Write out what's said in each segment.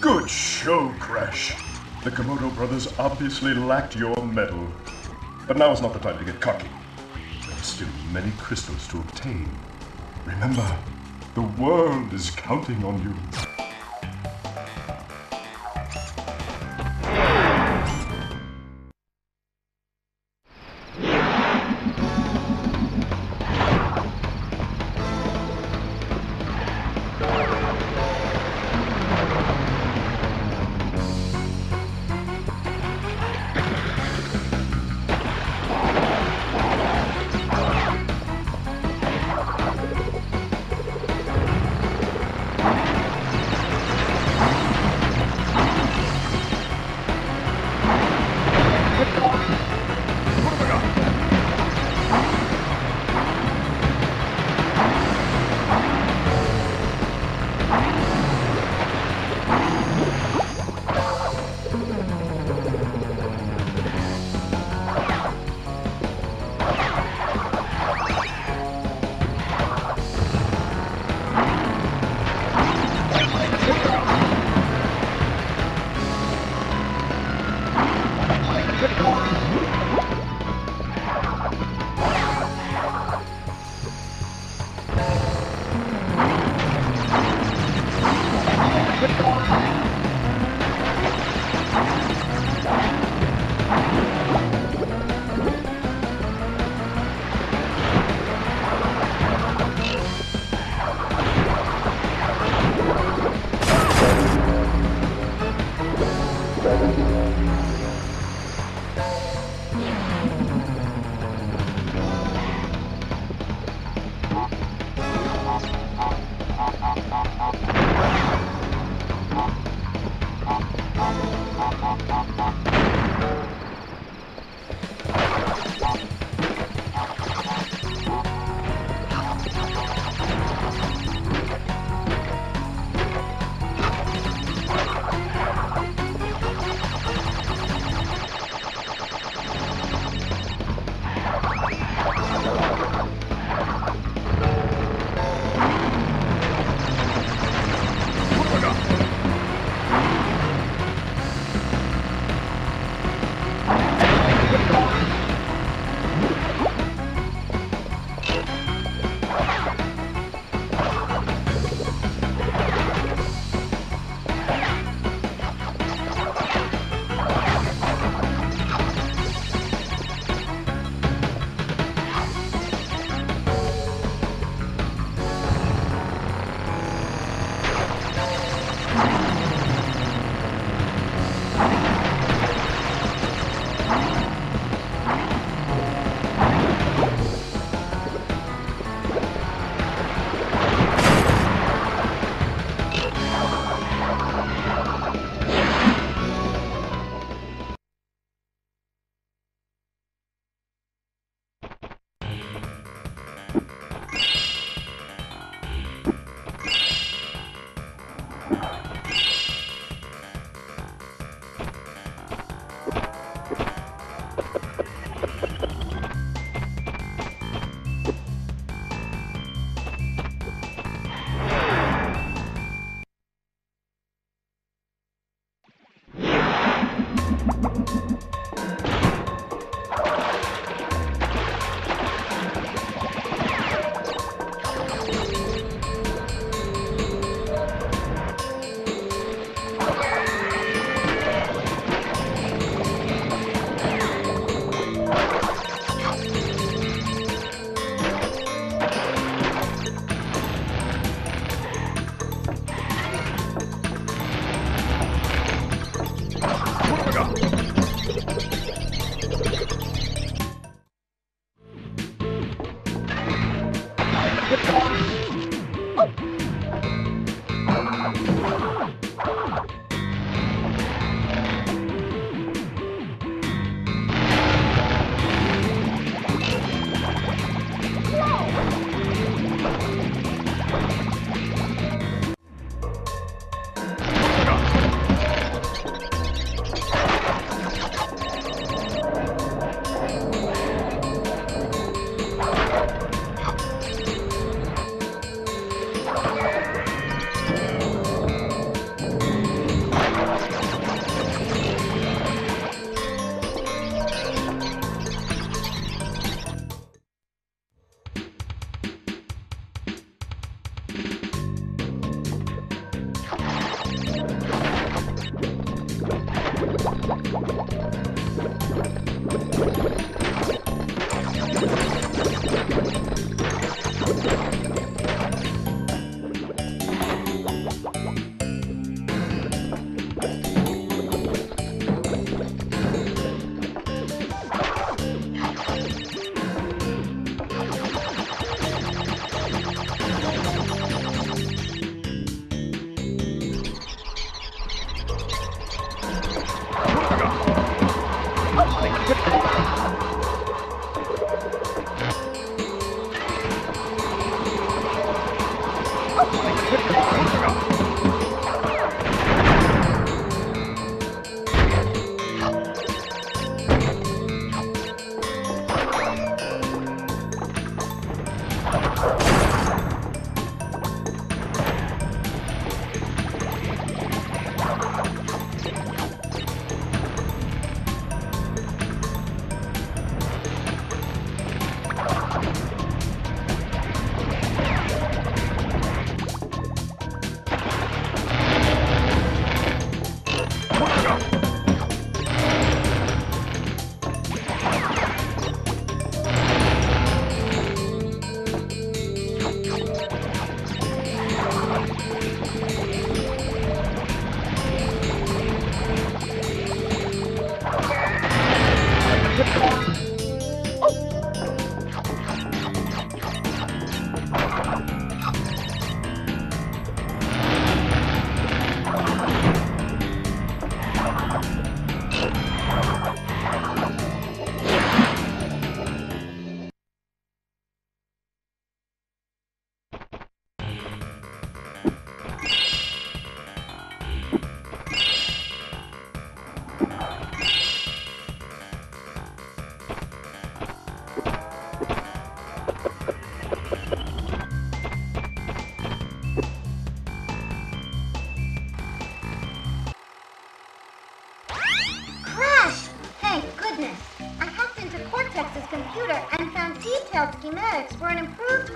Good show, Crash. The Komodo brothers obviously lacked your mettle. But now is not the time to get cocky. There are still many crystals to obtain. Remember, the world is counting on you.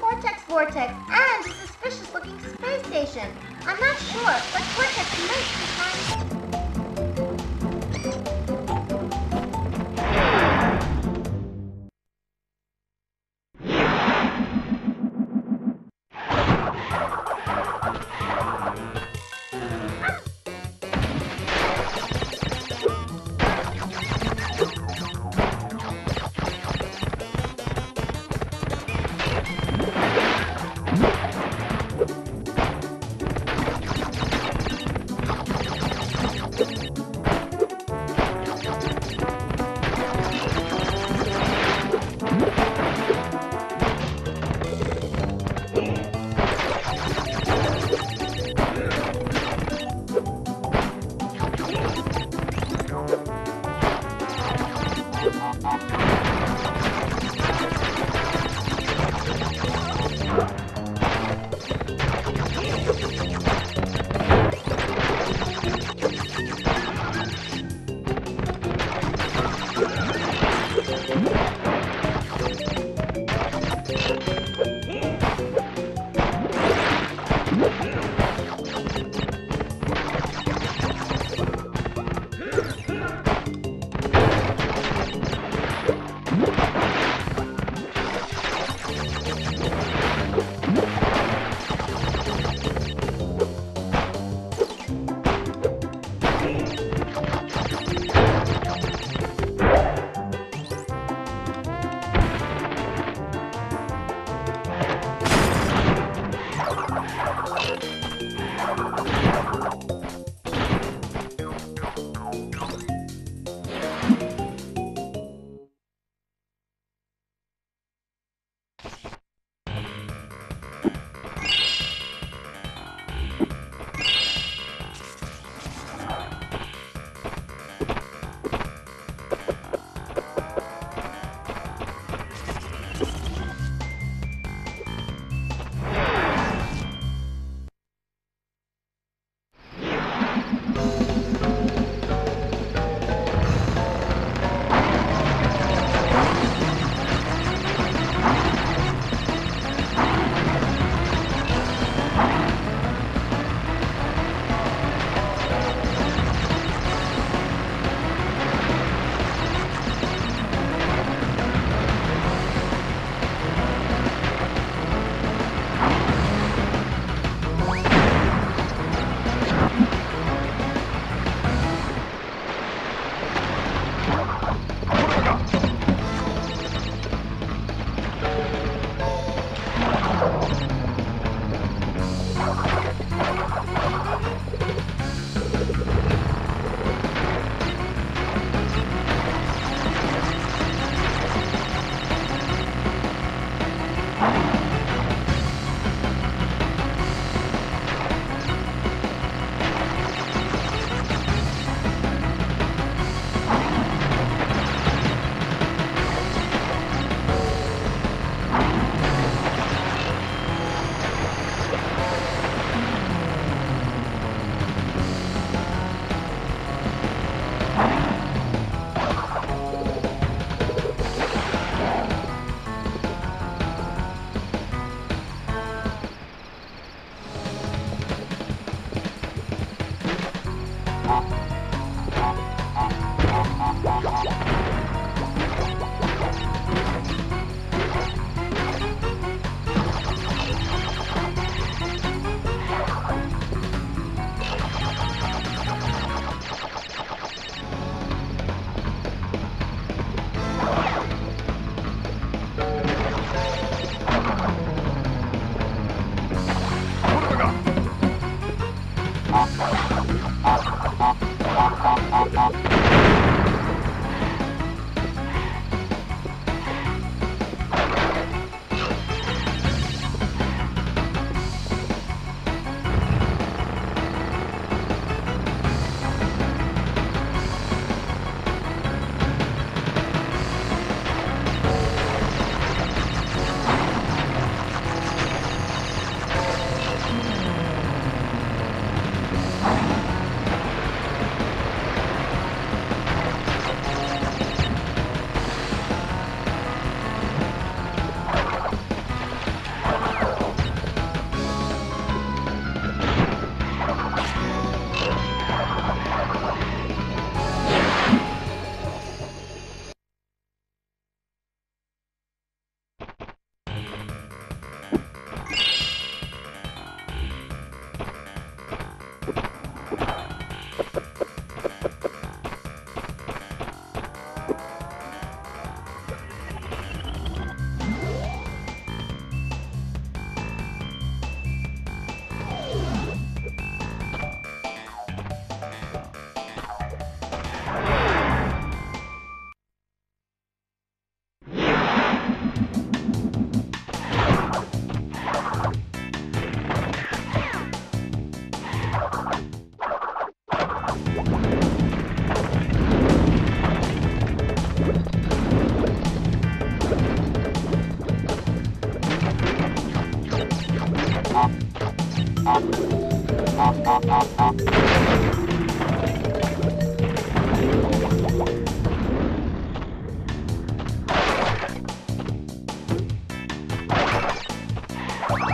Cortex Vortex and a suspicious-looking space station. I'm not sure, but Cortex might be trying... What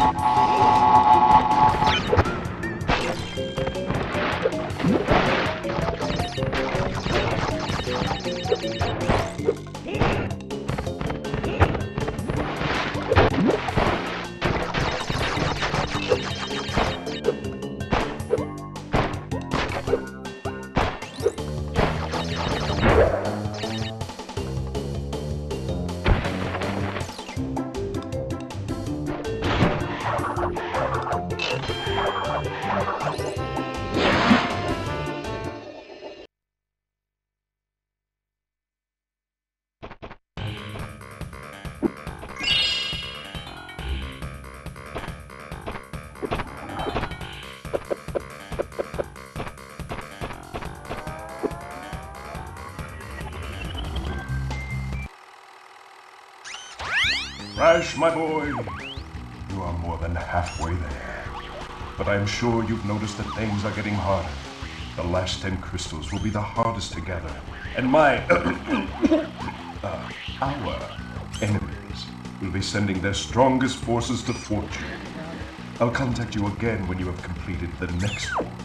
Oh, Crash, my boy, you are more than halfway there. But I'm sure you've noticed that things are getting harder. The last ten crystals will be the hardest to gather, and my uh, our enemies will be sending their strongest forces to fortune. I'll contact you again when you have completed the next one.